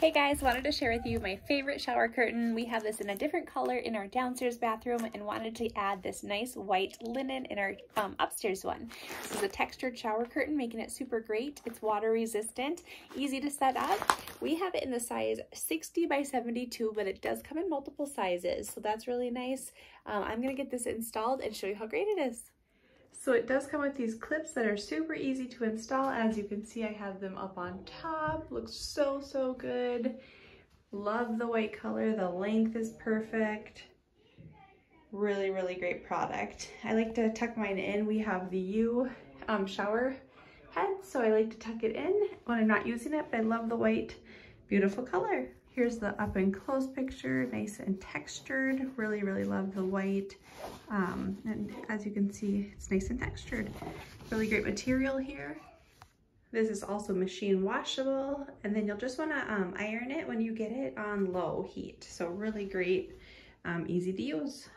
Hey guys, wanted to share with you my favorite shower curtain. We have this in a different color in our downstairs bathroom and wanted to add this nice white linen in our um, upstairs one. This is a textured shower curtain, making it super great. It's water resistant, easy to set up. We have it in the size 60 by 72, but it does come in multiple sizes, so that's really nice. Um, I'm gonna get this installed and show you how great it is. So it does come with these clips that are super easy to install. As you can see, I have them up on top. Looks so, so good. Love the white color. The length is perfect. Really, really great product. I like to tuck mine in. We have the U um, shower head, so I like to tuck it in when I'm not using it, but I love the white, beautiful color. Here's the up and close picture, nice and textured. Really, really love the white. Um, and as you can see, it's nice and textured. Really great material here. This is also machine washable, and then you'll just wanna um, iron it when you get it on low heat. So really great, um, easy to use.